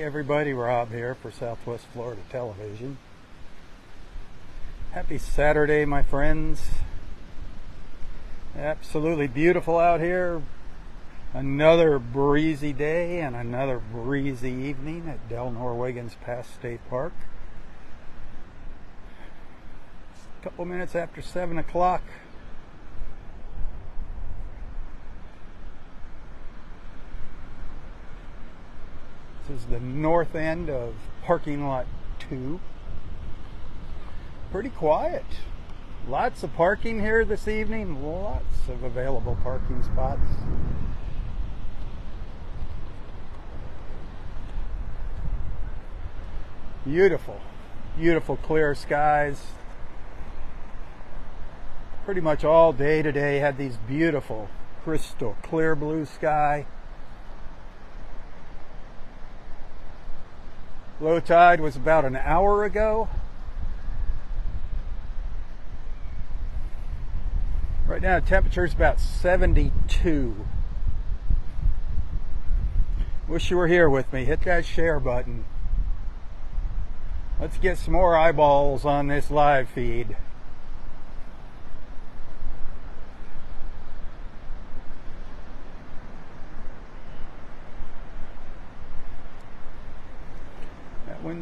everybody, Robb here for Southwest Florida Television. Happy Saturday, my friends. Absolutely beautiful out here. Another breezy day and another breezy evening at Delnor-Wiggins Pass State Park. A couple minutes after 7 o'clock. The north end of parking lot 2. Pretty quiet. Lots of parking here this evening, lots of available parking spots. Beautiful, beautiful clear skies. Pretty much all day today had these beautiful crystal clear blue sky. Low tide was about an hour ago. Right now, temperature is about 72. Wish you were here with me. Hit that share button. Let's get some more eyeballs on this live feed.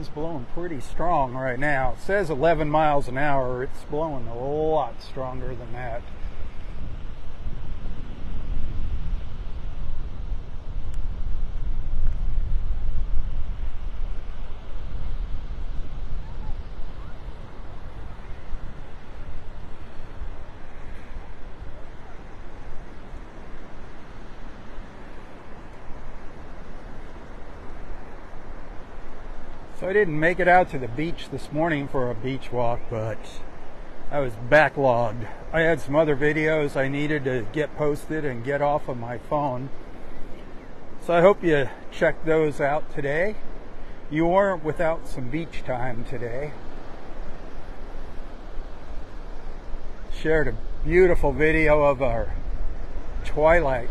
Wind's blowing pretty strong right now. It says 11 miles an hour. It's blowing a lot stronger than that. I didn't make it out to the beach this morning for a beach walk, but I was backlogged. I had some other videos I needed to get posted and get off of my phone. So I hope you check those out today. You weren't without some beach time today. Shared a beautiful video of our twilight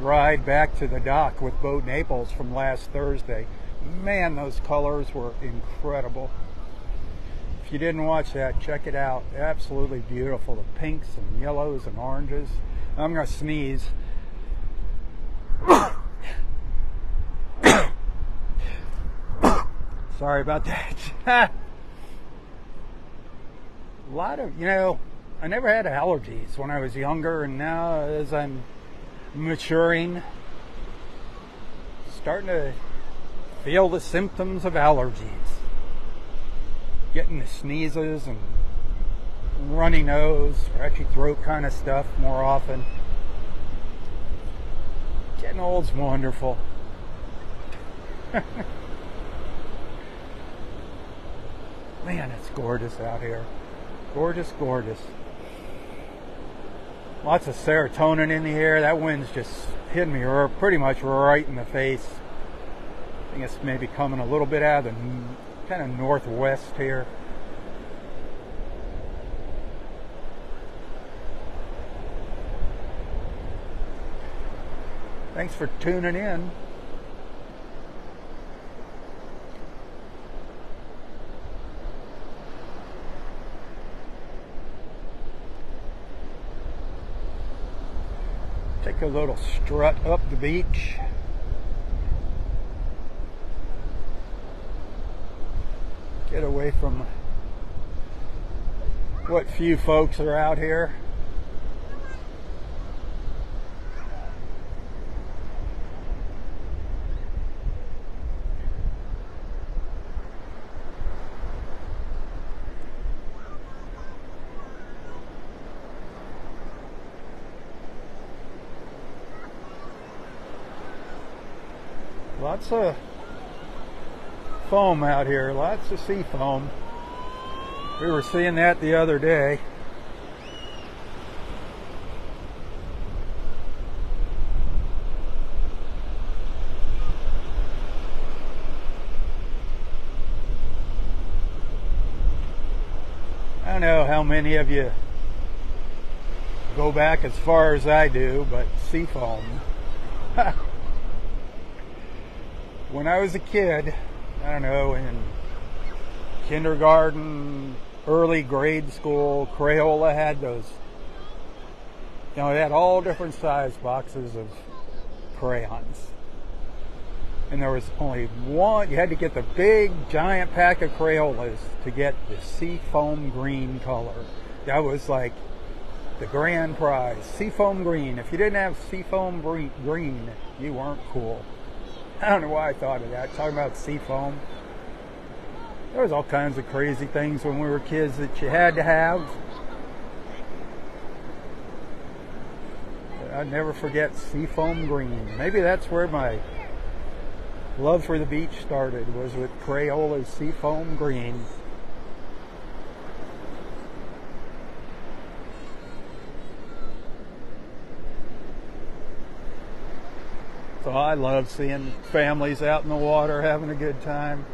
ride back to the dock with Boat Naples from last Thursday man, those colors were incredible. If you didn't watch that, check it out. Absolutely beautiful. The pinks and yellows and oranges. I'm going to sneeze. Sorry about that. a lot of, you know, I never had allergies when I was younger, and now as I'm maturing, starting to feel the symptoms of allergies. Getting the sneezes and runny nose, scratchy throat kind of stuff more often. Getting old's wonderful. Man, it's gorgeous out here. Gorgeous, gorgeous. Lots of serotonin in the air. That wind's just hitting me pretty much right in the face. It's maybe coming a little bit out of the kind of northwest here. Thanks for tuning in. Take a little strut up the beach. Get away from what few folks are out here. Lots of foam out here, lots of sea foam. We were seeing that the other day. I don't know how many of you go back as far as I do, but sea foam. when I was a kid, I don't know, in kindergarten, early grade school, Crayola had those, you know, they had all different size boxes of crayons. And there was only one, you had to get the big giant pack of Crayolas to get the seafoam green color. That was like the grand prize, seafoam green. If you didn't have seafoam green, you weren't cool. I don't know why I thought of that. Talking about seafoam. There was all kinds of crazy things when we were kids that you had to have. I'd never forget seafoam green. Maybe that's where my love for the beach started was with Crayola seafoam green. So I love seeing families out in the water having a good time.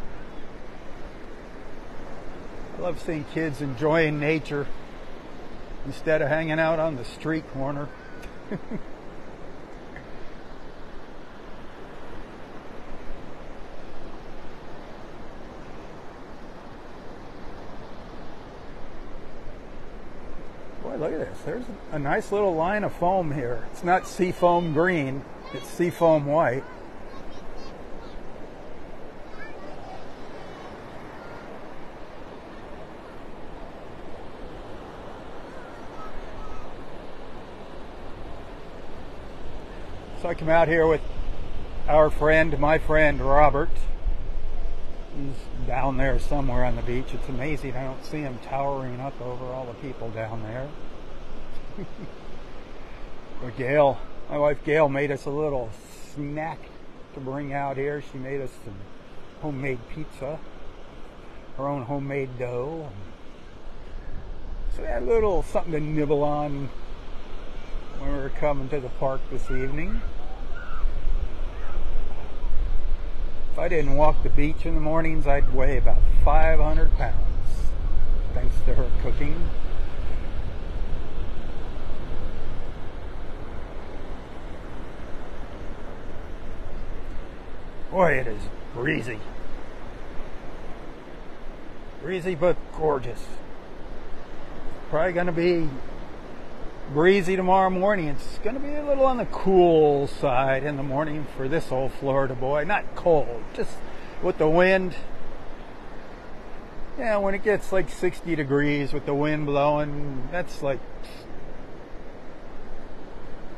I love seeing kids enjoying nature instead of hanging out on the street corner. There's a nice little line of foam here. It's not sea foam green. It's seafoam white. So I come out here with our friend, my friend Robert. He's down there somewhere on the beach. It's amazing. I don't see him towering up over all the people down there. but Gail my wife Gail made us a little snack to bring out here. She made us some homemade pizza, her own homemade dough. So we had a little something to nibble on when we were coming to the park this evening. If I didn't walk the beach in the mornings, I'd weigh about 500 pounds, thanks to her cooking. Boy, it is breezy. Breezy but gorgeous. Probably going to be breezy tomorrow morning. It's going to be a little on the cool side in the morning for this old Florida boy. Not cold, just with the wind. Yeah, when it gets like 60 degrees with the wind blowing, that's like,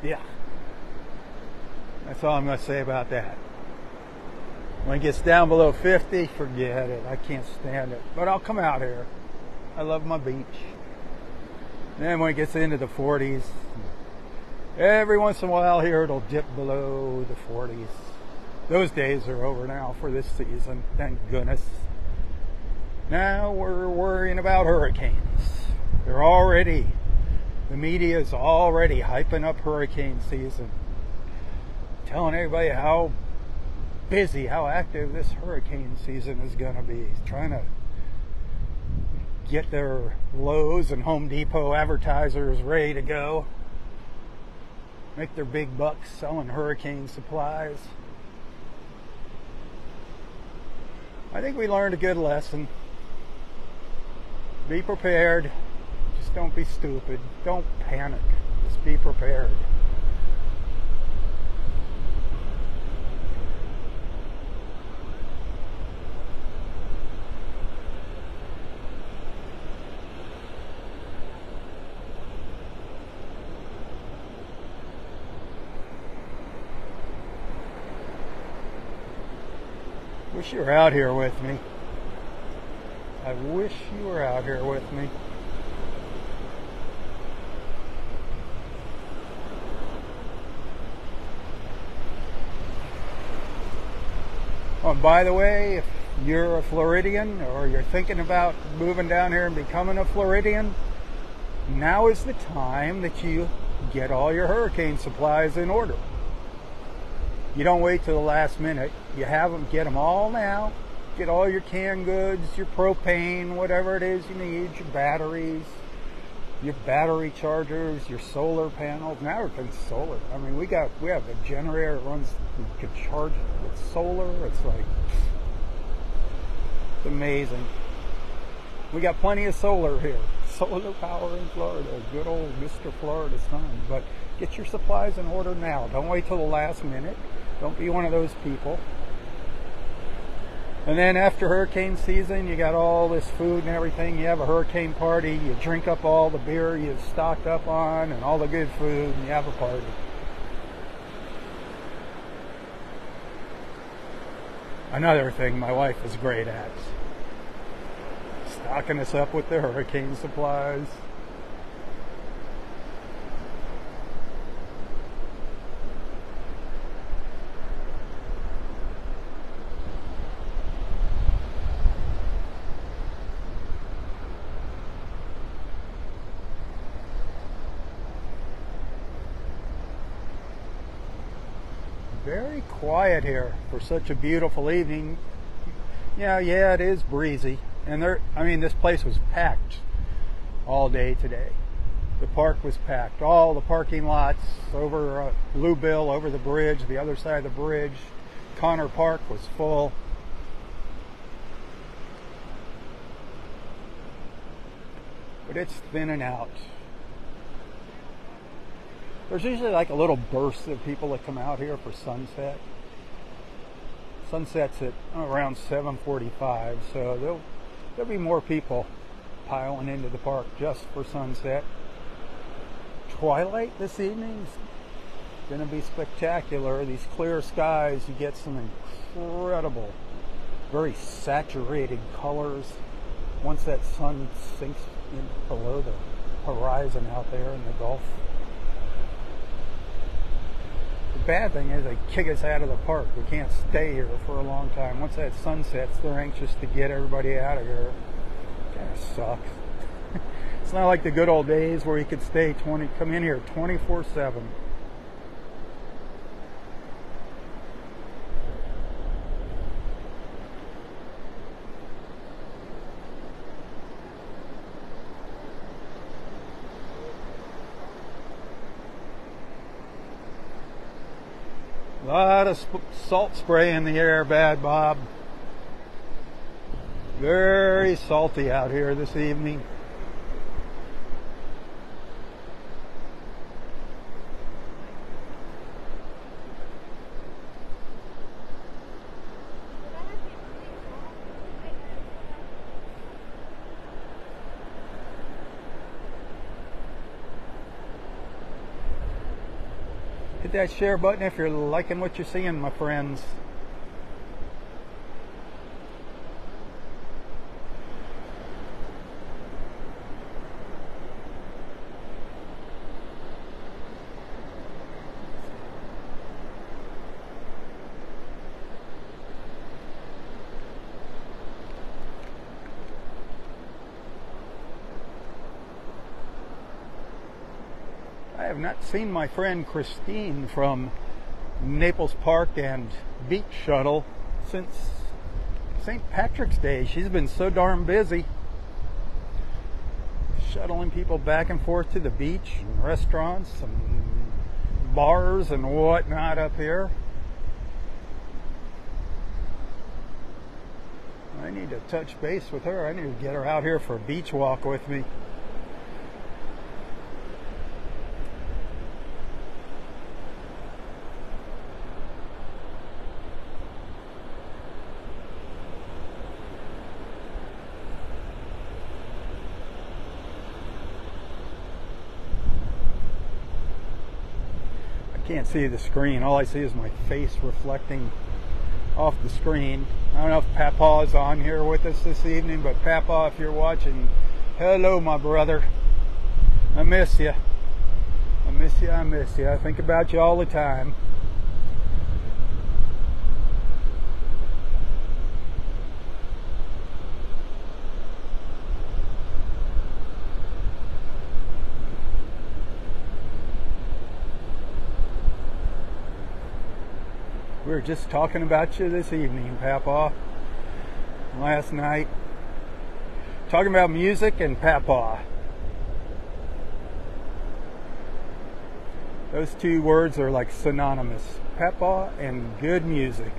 yeah. That's all I'm going to say about that. When it gets down below 50, forget it. I can't stand it. But I'll come out here. I love my beach. then when it gets into the 40s, every once in a while here it'll dip below the 40s. Those days are over now for this season, thank goodness. Now we're worrying about hurricanes. They're already, the media is already hyping up hurricane season, telling everybody how busy, how active this hurricane season is going to be. Trying to get their Lowe's and Home Depot advertisers ready to go. Make their big bucks selling hurricane supplies. I think we learned a good lesson. Be prepared. Just don't be stupid. Don't panic. Just be prepared. Wish you were out here with me. I wish you were out here with me. Oh, and by the way, if you're a Floridian or you're thinking about moving down here and becoming a Floridian, now is the time that you get all your hurricane supplies in order. You don't wait till the last minute. You have them, get them all now. Get all your canned goods, your propane, whatever it is you need, your batteries, your battery chargers, your solar panels. Now everything's solar. I mean, we got we have a generator that runs you can charge it with solar. It's like it's amazing. We got plenty of solar here. Solar power in Florida. Good old Mr. Florida sun. But get your supplies in order now. Don't wait till the last minute. Don't be one of those people. And then after hurricane season, you got all this food and everything. You have a hurricane party. You drink up all the beer you've stocked up on and all the good food, and you have a party. Another thing my wife is great at stocking us up with the hurricane supplies. very quiet here for such a beautiful evening. Yeah, yeah, it is breezy. And there, I mean, this place was packed all day today. The park was packed. All the parking lots over uh, Bill, over the bridge, the other side of the bridge. Conner Park was full. But it's thinning out. There's usually like a little burst of people that come out here for sunset. Sunset's at around 7:45, so there'll there'll be more people piling into the park just for sunset. Twilight this evening's going to be spectacular. These clear skies, you get some incredible, very saturated colors. Once that sun sinks in below the horizon out there in the Gulf bad thing is they kick us out of the park. We can't stay here for a long time. Once that sun sets, they're anxious to get everybody out of here. Kind of sucks. it's not like the good old days where you could stay 20, come in here 24 7. A lot of sp- salt spray in the air, Bad Bob. Very salty out here this evening. Hit that share button if you're liking what you're seeing, my friends. have not seen my friend Christine from Naples Park and Beach Shuttle since St. Patrick's Day. She's been so darn busy shuttling people back and forth to the beach and restaurants and bars and whatnot up here. I need to touch base with her. I need to get her out here for a beach walk with me. See the screen. All I see is my face reflecting off the screen. I don't know if Papa is on here with us this evening, but Papa, if you're watching, hello, my brother. I miss you. I miss you. I miss you. I think about you all the time. were just talking about you this evening, Papa. Last night, talking about music and Papa. Those two words are like synonymous Papa and good music.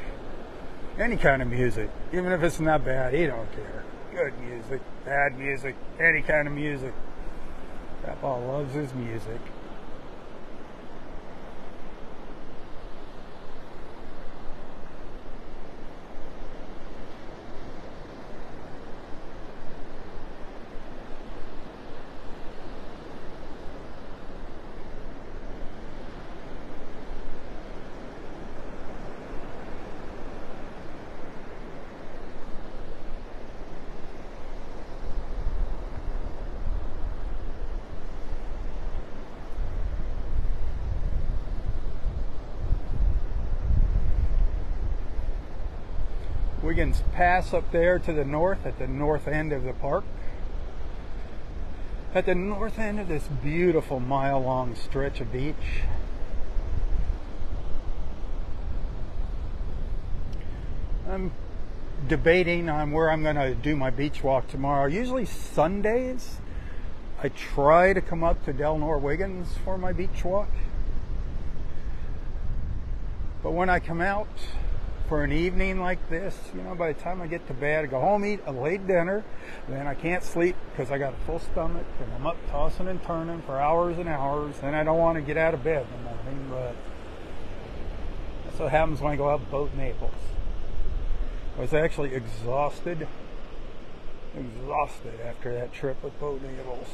Any kind of music, even if it's not bad, he don't care. Good music, bad music, any kind of music. Papa loves his music. Wiggins Pass up there to the north at the north end of the park. At the north end of this beautiful mile long stretch of beach. I'm debating on where I'm going to do my beach walk tomorrow. Usually Sundays, I try to come up to Del Nor Wiggins for my beach walk. But when I come out, for an evening like this, you know, by the time I get to bed, I go home, eat a late dinner, then I can't sleep because I got a full stomach and I'm up tossing and turning for hours and hours, and I don't want to get out of bed in the morning, but that's what happens when I go out boat Naples. I was actually exhausted, exhausted after that trip with boat Naples.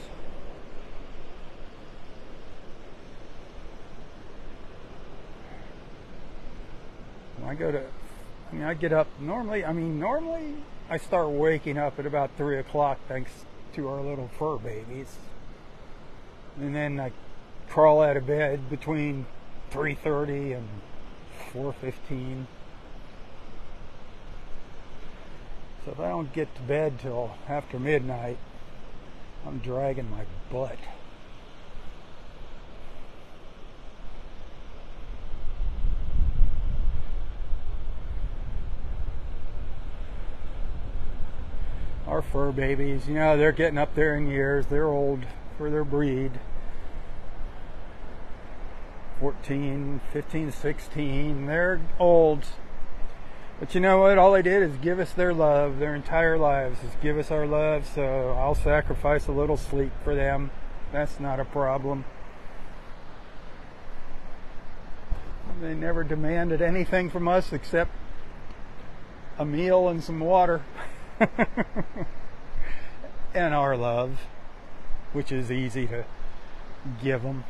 When I go to I I get up normally. I mean, normally I start waking up at about three o'clock, thanks to our little fur babies, and then I crawl out of bed between three thirty and four fifteen. So if I don't get to bed till after midnight, I'm dragging my butt. Our fur babies. You know, they're getting up there in years. They're old for their breed. 14, 15, 16. They're old. But you know what? All they did is give us their love. Their entire lives is give us our love. So I'll sacrifice a little sleep for them. That's not a problem. They never demanded anything from us except a meal and some water. and our love, which is easy to give them.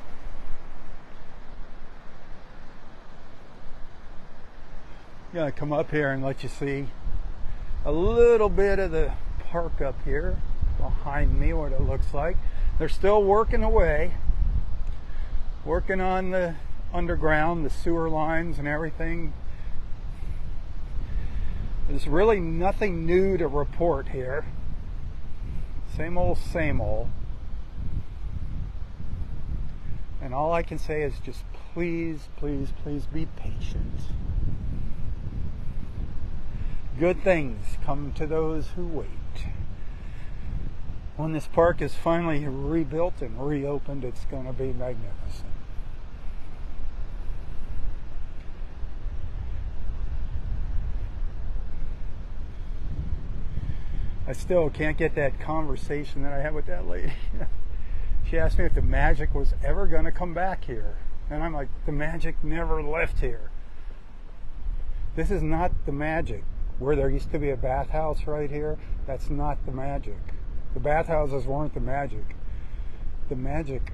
I'm going to come up here and let you see a little bit of the park up here behind me, what it looks like. They're still working away, working on the underground, the sewer lines and everything, there's really nothing new to report here. Same old, same old. And all I can say is just please, please, please be patient. Good things come to those who wait. When this park is finally rebuilt and reopened, it's going to be magnificent. I still can't get that conversation that I had with that lady. she asked me if the magic was ever going to come back here. And I'm like, the magic never left here. This is not the magic. Where there used to be a bathhouse right here, that's not the magic. The bathhouses weren't the magic. The magic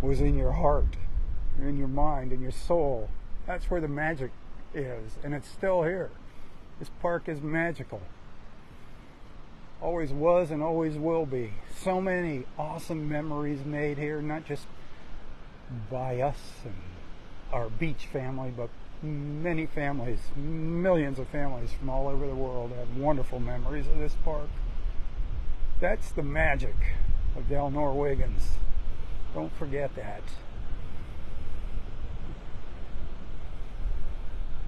was in your heart, in your mind, in your soul. That's where the magic is, and it's still here. This park is magical always was and always will be. So many awesome memories made here, not just by us and our beach family, but many families, millions of families from all over the world have wonderful memories of this park. That's the magic of Del Nor Wiggins. Don't forget that.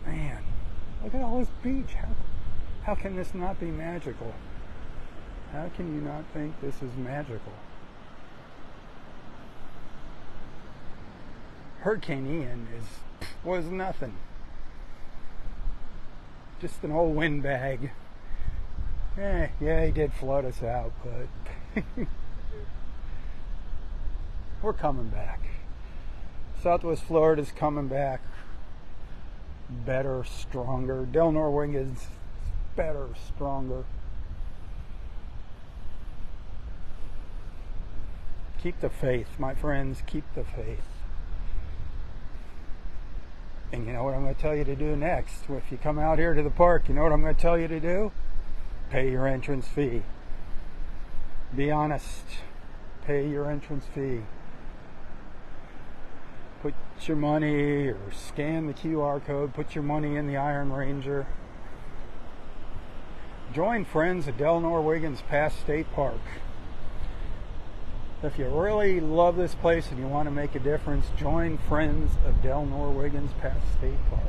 Man, look at all this beach. How, how can this not be magical? How can you not think this is magical? Hurricane Ian is was nothing. Just an old windbag. Eh, yeah, he did flood us out, but we're coming back. Southwest Florida's coming back better, stronger. Delnor-Wiggins is better, stronger. Keep the faith, my friends, keep the faith. And you know what I'm going to tell you to do next? If you come out here to the park, you know what I'm going to tell you to do? Pay your entrance fee. Be honest. Pay your entrance fee. Put your money or scan the QR code, put your money in the Iron Ranger. Join friends at Delnor Wiggins Pass State Park. If you really love this place and you want to make a difference, join Friends of Delnor Wiggins Pass State Park.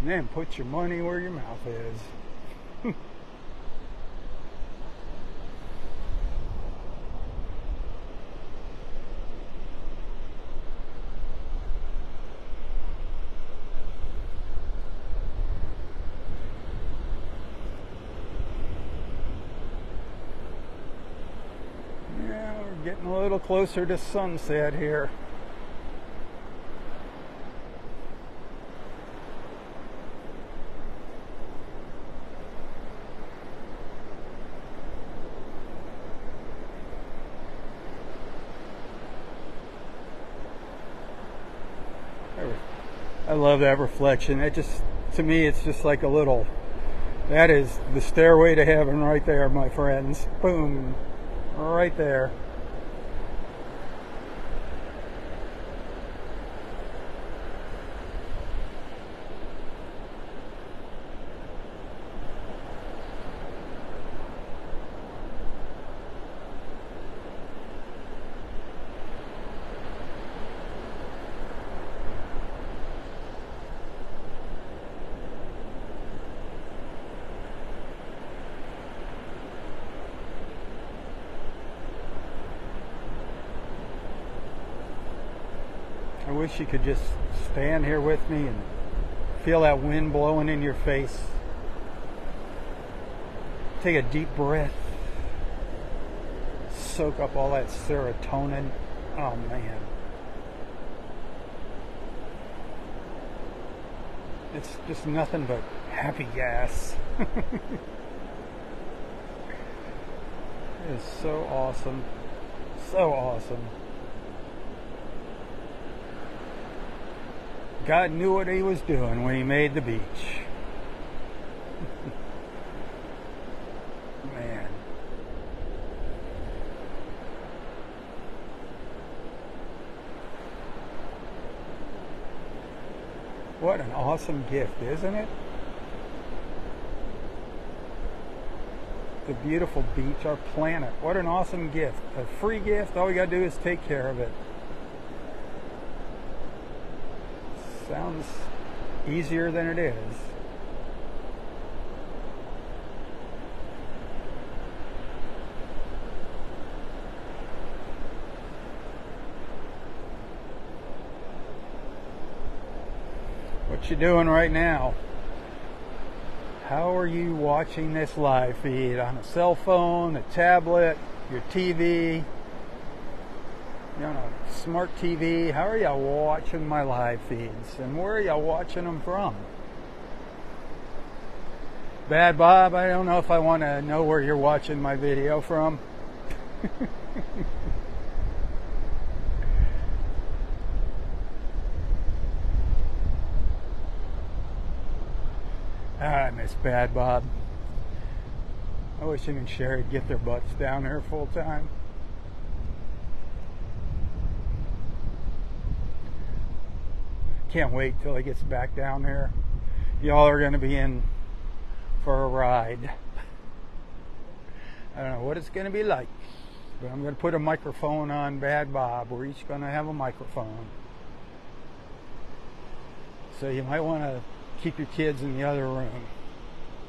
And then put your money where your mouth is. getting a little closer to sunset here. I love that reflection. It just, to me, it's just like a little, that is the stairway to heaven right there, my friends. Boom. Right there. Could just stand here with me and feel that wind blowing in your face. Take a deep breath. Soak up all that serotonin. Oh man. It's just nothing but happy gas. it is so awesome. So awesome. God knew what he was doing when he made the beach. Man. What an awesome gift, isn't it? The beautiful beach, our planet. What an awesome gift. A free gift. All we got to do is take care of it. Sounds easier than it is. What you doing right now? How are you watching this live feed? On a cell phone, a tablet, your TV, you know, smart TV. How are y'all watching my live feeds? And where are y'all watching them from? Bad Bob, I don't know if I want to know where you're watching my video from. I miss Bad Bob. I wish him and Sherry would get their butts down here full time. Can't wait till he gets back down here. Y'all are going to be in for a ride. I don't know what it's going to be like, but I'm going to put a microphone on Bad Bob. We're each going to have a microphone. So you might want to keep your kids in the other room.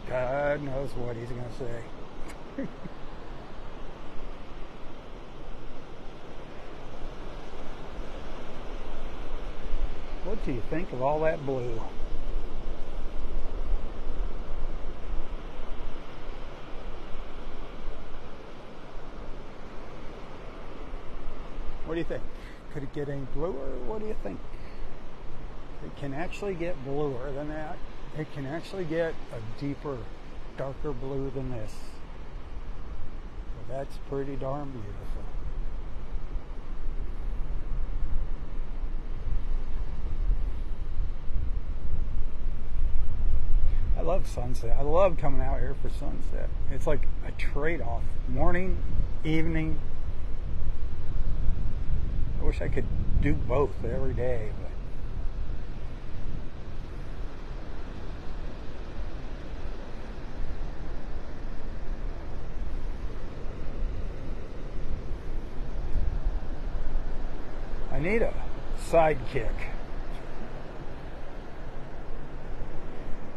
God knows what he's going to say. What do you think of all that blue? What do you think? Could it get any bluer? What do you think? It can actually get bluer than that. It can actually get a deeper, darker blue than this. That's pretty darn beautiful. Love sunset. I love coming out here for sunset. It's like a trade off morning, evening, I wish I could do both every day, but I need a sidekick.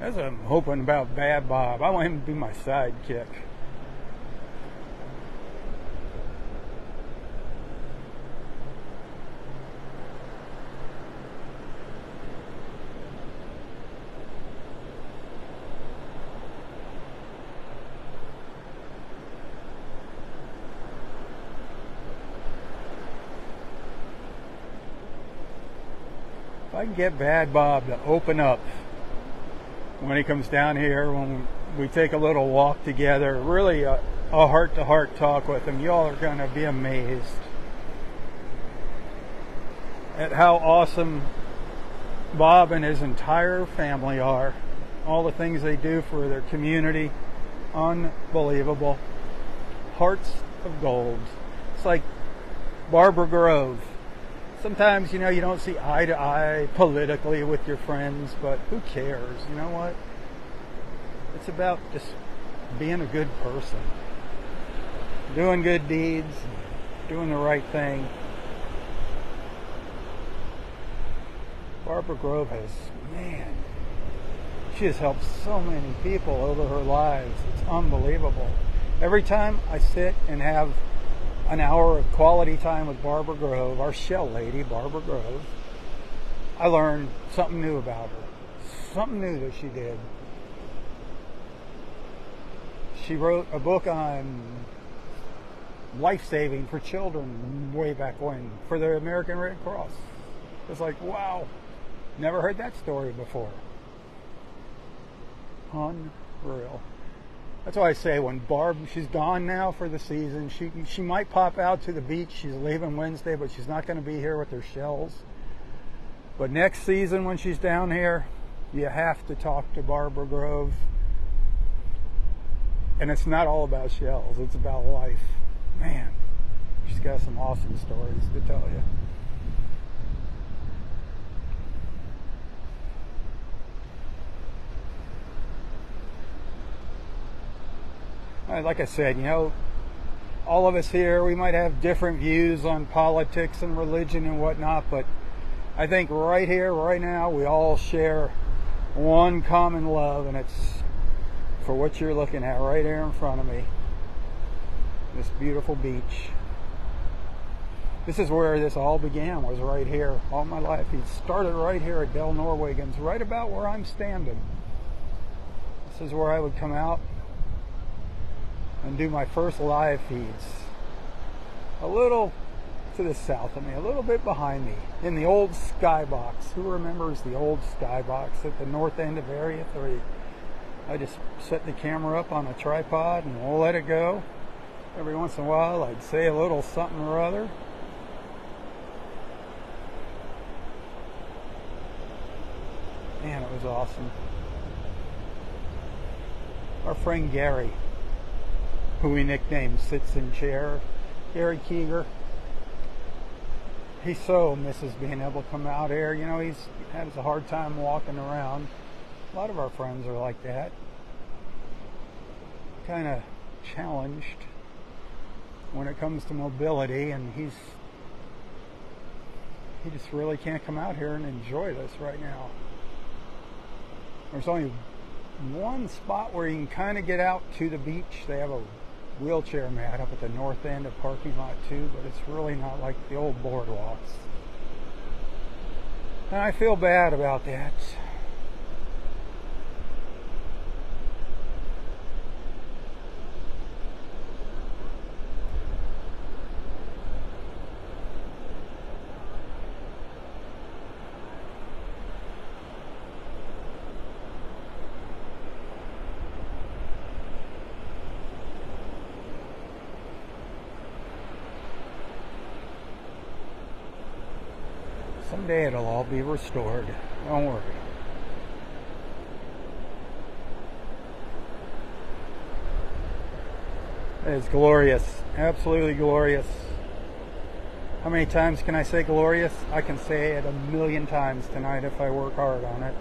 As I'm hoping about Bad Bob. I want him to be my sidekick. if I can get Bad Bob to open up when he comes down here, when we take a little walk together, really a heart to heart talk with him, y'all are going to be amazed at how awesome Bob and his entire family are. All the things they do for their community, unbelievable. Hearts of gold. It's like Barbara Grove sometimes you know you don't see eye to eye politically with your friends, but who cares? You know what? It's about just being a good person, doing good deeds, doing the right thing. Barbara Grove has, man, she has helped so many people over her lives. It's unbelievable. Every time I sit and have an hour of quality time with Barbara Grove, our shell lady, Barbara Grove, I learned something new about her. Something new that she did. She wrote a book on life saving for children way back when for the American Red Cross. It's like, wow, never heard that story before. Unreal. That's why I say when Barb, she's gone now for the season. She she might pop out to the beach. She's leaving Wednesday, but she's not going to be here with her shells. But next season, when she's down here, you have to talk to Barbara Grove. And it's not all about shells; it's about life. Man, she's got some awesome stories to tell you. Uh, like I said, you know, all of us here, we might have different views on politics and religion and whatnot, but I think right here, right now, we all share one common love, and it's for what you're looking at right here in front of me this beautiful beach. This is where this all began, was right here all my life. He started right here at Delnor-Wiggins, right about where I'm standing. This is where I would come out and do my first live feeds a little to the south of me, a little bit behind me, in the old skybox. Who remembers the old skybox at the north end of Area 3? I just set the camera up on a tripod and let it go. Every once in a while, I'd say a little something or other. Man, it was awesome. Our friend Gary who we nicknamed Sits in Chair, Gary Keeger. He so misses being able to come out here. You know, he's has a hard time walking around. A lot of our friends are like that. Kind of challenged when it comes to mobility, and he's he just really can't come out here and enjoy this right now. There's only one spot where you can kind of get out to the beach. They have a wheelchair mat up at the north end of parking lot two, but it's really not like the old boardwalks. And I feel bad about that. Someday it'll all be restored. Don't worry. It's glorious. Absolutely glorious. How many times can I say glorious? I can say it a million times tonight if I work hard on it.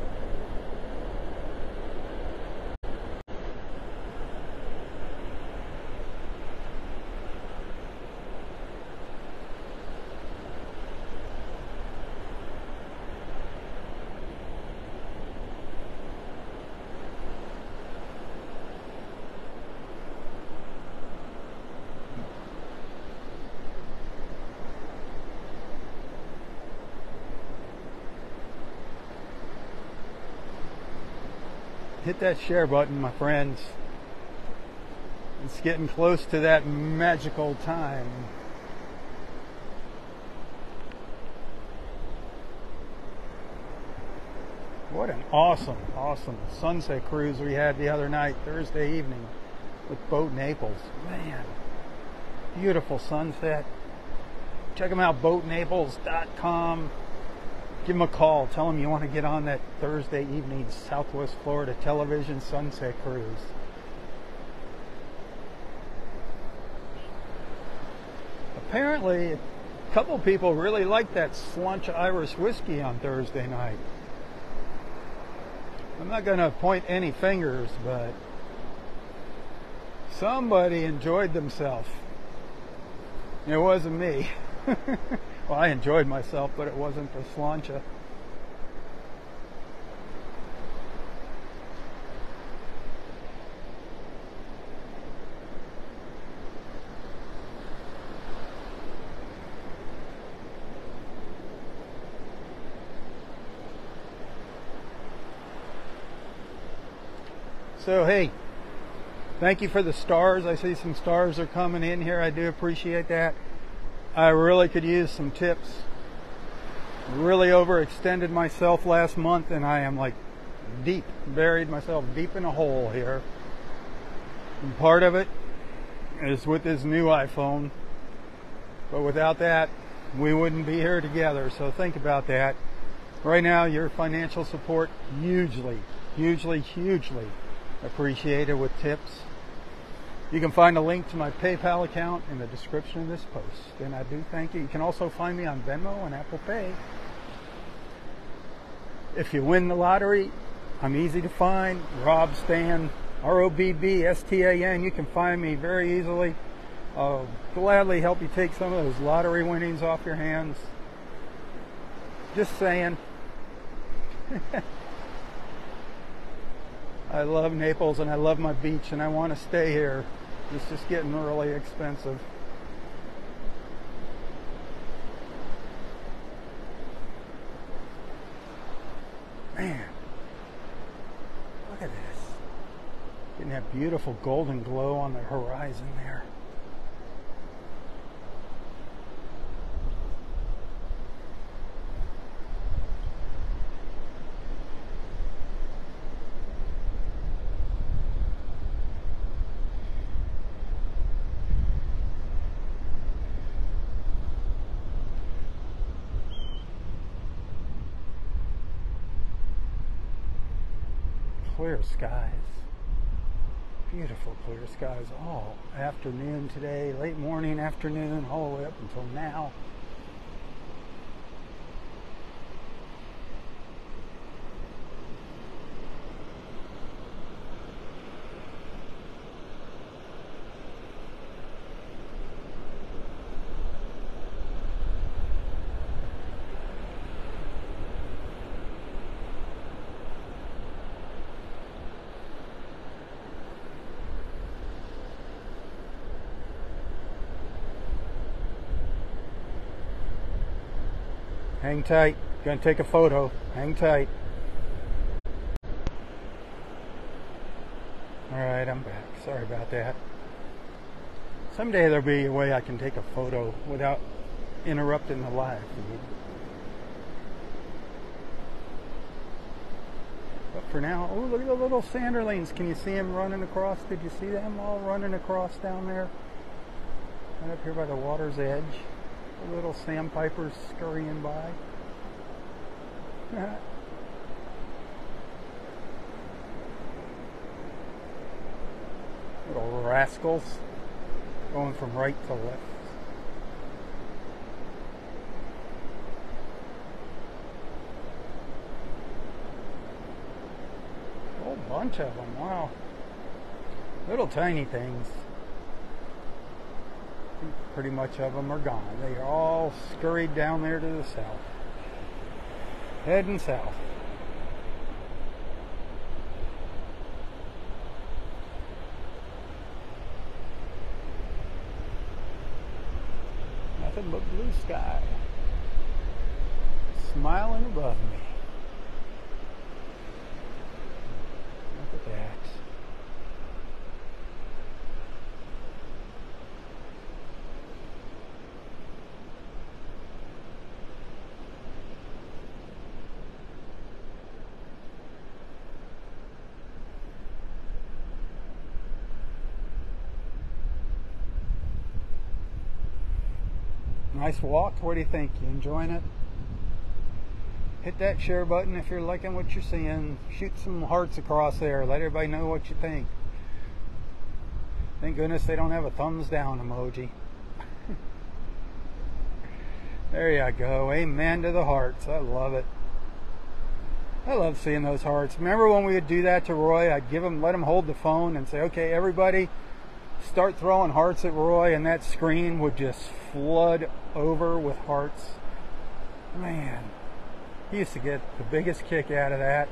Hit that share button, my friends. It's getting close to that magical time. What an awesome, awesome sunset cruise we had the other night, Thursday evening, with Boat Naples. Man, beautiful sunset. Check them out, boatnaples.com give them a call. Tell them you want to get on that Thursday evening Southwest Florida television sunset cruise. Apparently, a couple people really liked that Sluancha Irish whiskey on Thursday night. I'm not going to point any fingers, but somebody enjoyed themselves. It wasn't me. Well, I enjoyed myself, but it wasn't for Sluancha. So, hey, thank you for the stars. I see some stars are coming in here. I do appreciate that. I really could use some tips. Really overextended myself last month and I am like deep, buried myself deep in a hole here. And part of it is with this new iPhone. But without that, we wouldn't be here together. So think about that. Right now, your financial support hugely, hugely, hugely appreciated with tips. You can find a link to my PayPal account in the description of this post. And I do thank you. You can also find me on Venmo and Apple Pay. If you win the lottery, I'm easy to find. Robb Stan, R O B B S T A N. You can find me very easily. I'll gladly help you take some of those lottery winnings off your hands. Just saying. I love Naples and I love my beach and I want to stay here. It's just getting really expensive. Man, look at this. Getting that beautiful golden glow on the horizon there. clear skies. Skies all afternoon today, late morning, afternoon, all the way up until now. Hang tight. Gonna take a photo. Hang tight. Alright, I'm back. Sorry about that. Someday there'll be a way I can take a photo without interrupting the live feed. But for now, oh, look at the little sanderlings. Can you see them running across? Did you see them all running across down there? Right up here by the water's edge. The little sandpipers scurrying by. little rascals going from right to left. A whole bunch of them, wow. Little tiny things. Pretty much of them are gone. They are all scurried down there to the south. Heading south. nothing but blue sky smiling above me. Look at that. Nice walk. What do you think? You enjoying it? Hit that share button if you're liking what you're seeing. Shoot some hearts across there. Let everybody know what you think. Thank goodness they don't have a thumbs down emoji. there you go. Amen to the hearts. I love it. I love seeing those hearts. Remember when we would do that to Roy? I'd give him, let him hold the phone and say, okay, everybody, start throwing hearts at Roy, and that screen would just flood over with hearts. Man, he used to get the biggest kick out of that.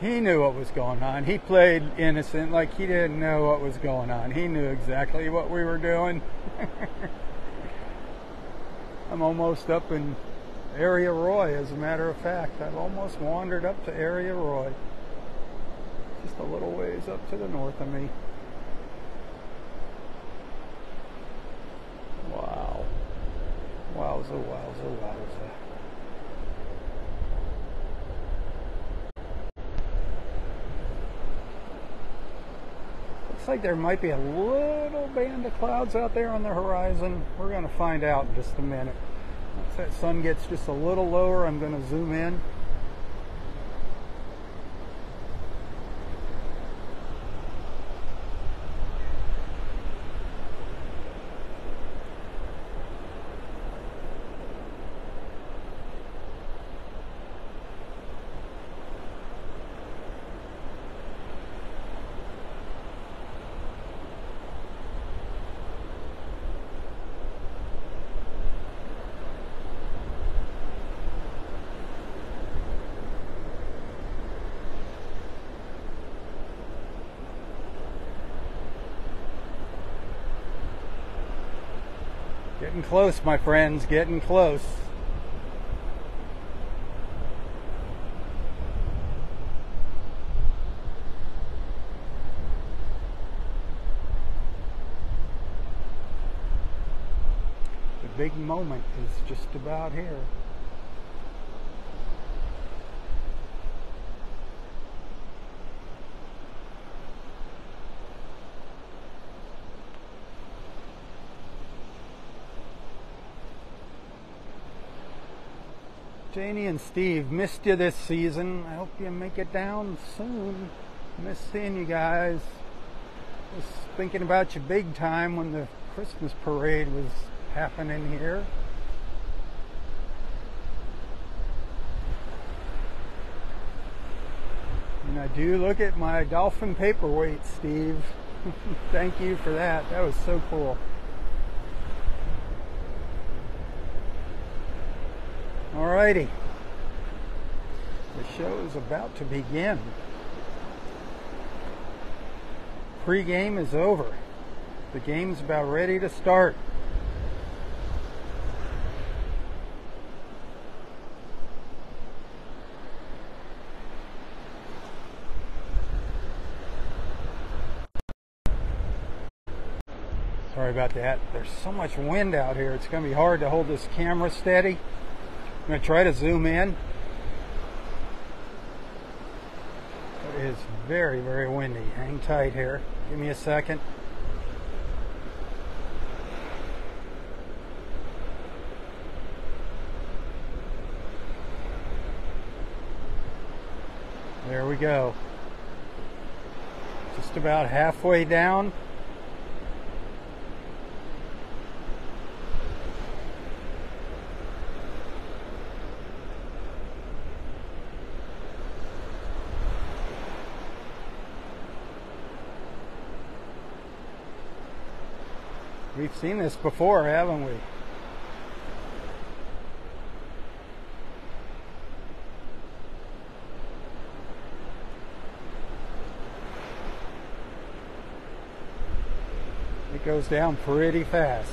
He knew what was going on. He played innocent like he didn't know what was going on. He knew exactly what we were doing. I'm almost up in Area Roy, as a matter of fact. I've almost wandered up to Area Roy just a little ways up to the north of me. Wow. Wowza, wowza, wowza. Looks like there might be a little band of clouds out there on the horizon. We're going to find out in just a minute. Once that sun gets just a little lower, I'm going to zoom in. Getting close, my friends, getting close. The big moment is just about here. And Steve, missed you this season. I hope you make it down soon. Miss seeing you guys. Was thinking about you big time when the Christmas parade was happening here. And I do look at my dolphin paperweight, Steve. Thank you for that. That was so cool. Alrighty. The show is about to begin. Pre game is over. The game's about ready to start. Sorry about that. There's so much wind out here, it's going to be hard to hold this camera steady. I'm going to try to zoom in. It is very, very windy. Hang tight here. Give me a second. There we go. Just about halfway down. We've seen this before, haven't we? It goes down pretty fast.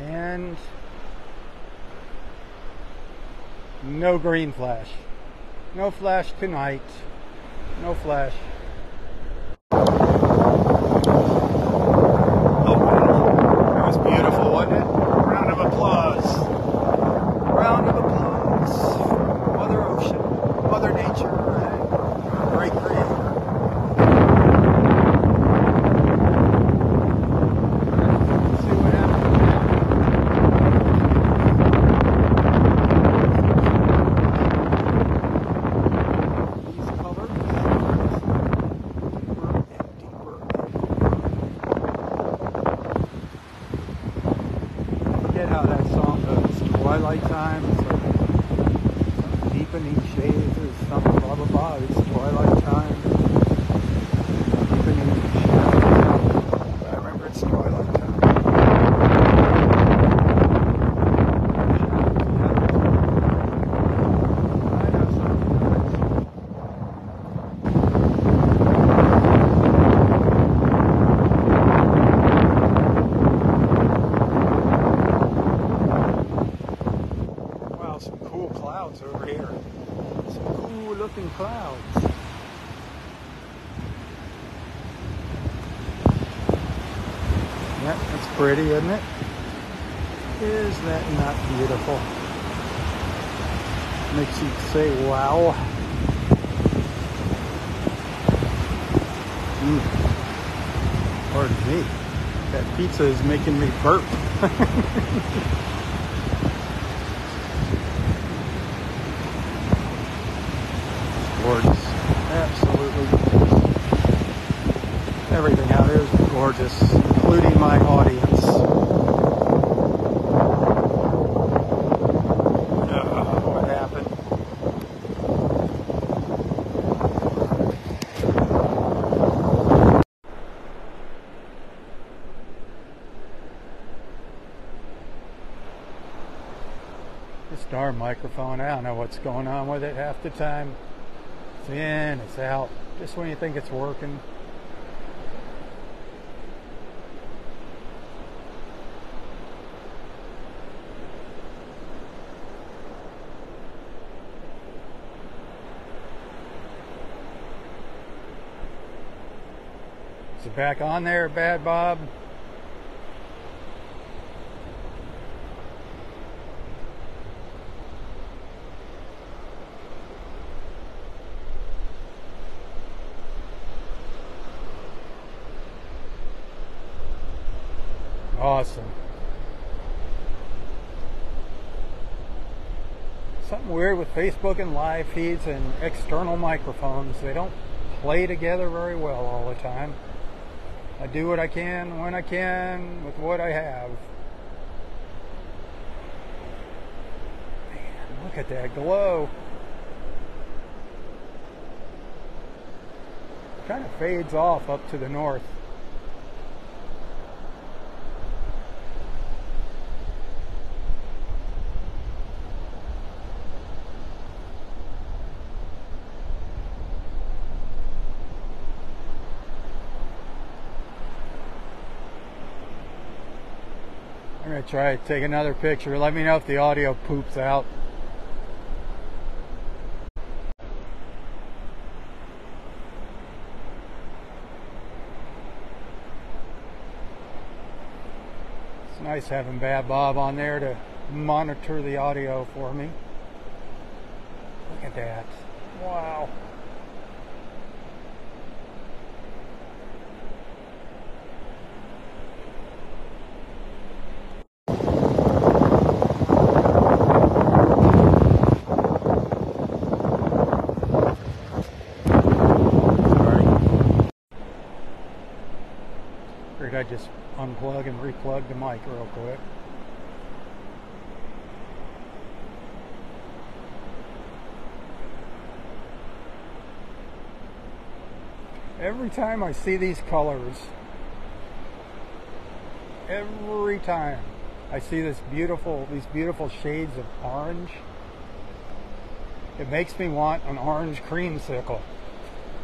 And no green flash. No flash tonight. No flash. Oh wow. That was beautiful, wasn't it? Round of applause. Round of applause from Mother Ocean, Mother Nature, and our great creator. Let's see what happens. These colors deeper and deeper. Forget how that song goes. Twilight time. It's like deepening shades or something. Blah blah blah. It's twilight time. Deepening shadows. I remember it's twilight time. I know something. Wow, some cool clouds over here. Some cool looking clouds. Yeah, that's pretty, isn't it? Is that not beautiful? Makes you say, wow. Mm. Pardon me. That pizza is making me burp. gorgeous. Absolutely gorgeous. Everything out here is gorgeous, including my audience. Uh, what happened? This darn microphone, I don't know what's going on with it half the time. It's in, it's out. Just when you think it's working. Is it back on there, Bad Bob? Awesome. Something weird with Facebook and live feeds and external microphones. They don't play together very well all the time. I do what I can when I can with what I have. Man, look at that glow. kind of fades off up to the north. To try to take another picture. Let me know if the audio poops out. It's nice having Bad Bob on there to monitor the audio for me. Look at that. Wow. Just unplug and replug the mic real quick. Every time I see these colors, every time I see this beautiful, these beautiful shades of orange, it makes me want an orange creamsicle.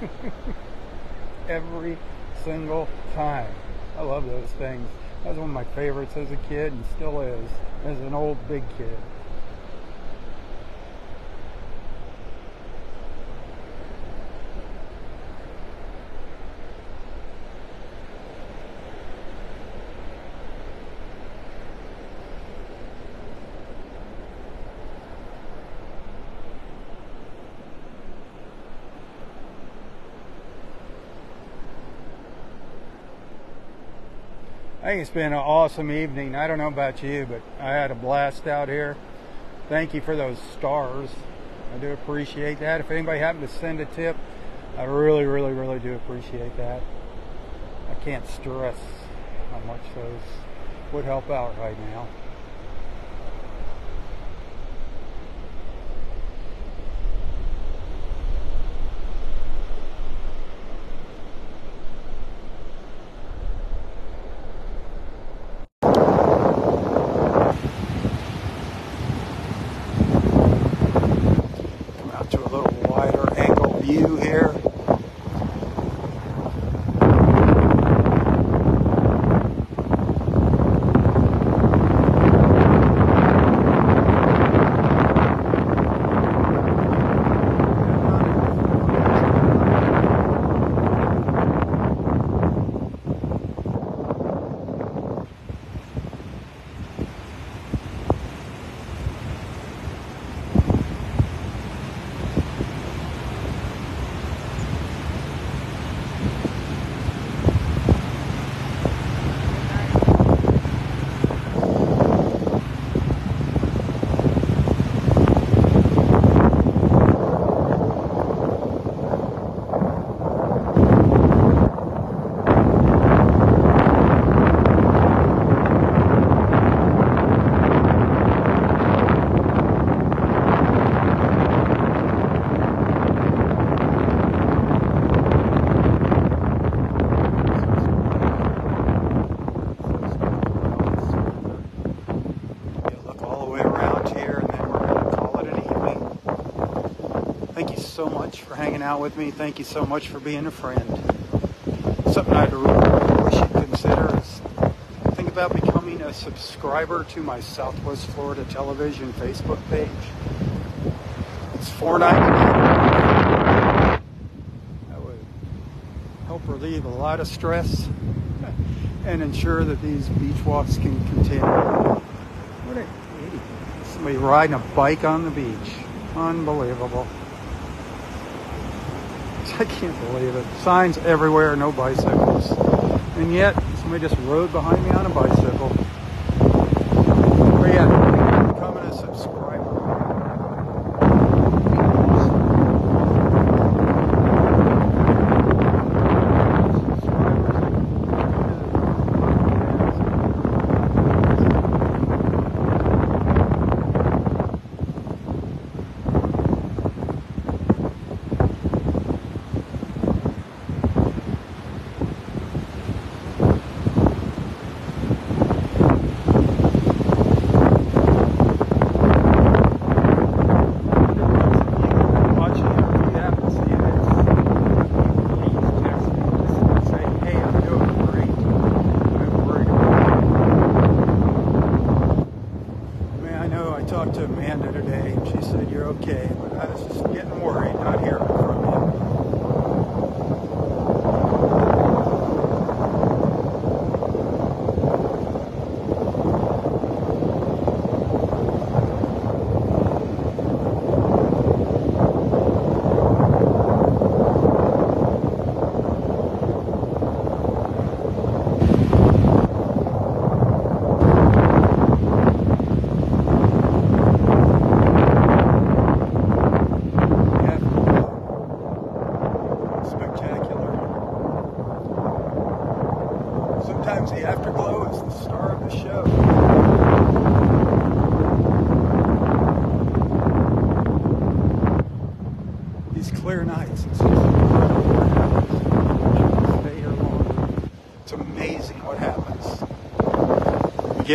every single time. I love those things. That was one of my favorites as a kid and still is as an old big kid. It's been an awesome evening. I don't know about you, but I had a blast out here. Thank you for those stars. I do appreciate that. If anybody happened to send a tip, I really, really, really do appreciate that. I can't stress how much those would help out right now. Come out to a little wider angle view here. We'll look all the way around here and then we're going to call it an evening. Thank you so much for hanging out with me. Thank you so much for being a friend. Something I'd really wish you'd consider is think about becoming a subscriber to my Southwest Florida Television Facebook page. It's four ninety nine. That would help relieve a lot of stress and ensure that these beach walks can continue. What a idiot. Somebody riding a bike on the beach. Unbelievable. I can't believe it. Signs everywhere, no bicycles. And yet, somebody just rode behind me on a bicycle.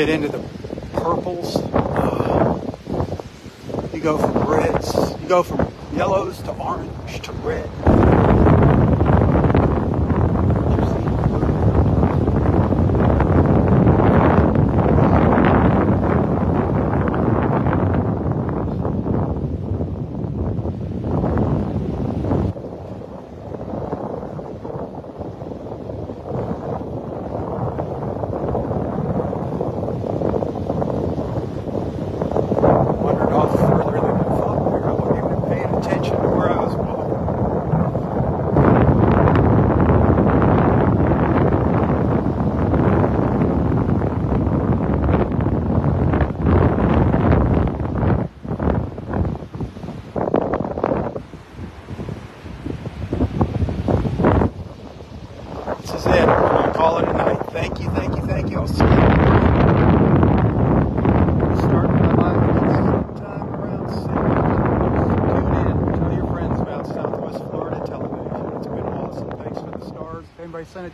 get into the purples, uh, you go from reds, you go from yellows to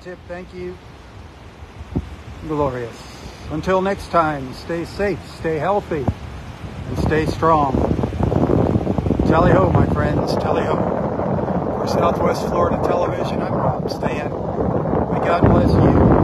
tip. Thank you. Glorious. Until next time, stay safe, stay healthy, and stay strong. Tally ho, my friends. Tally ho. For Southwest Florida Television, I'm Robb Stan. May God bless you.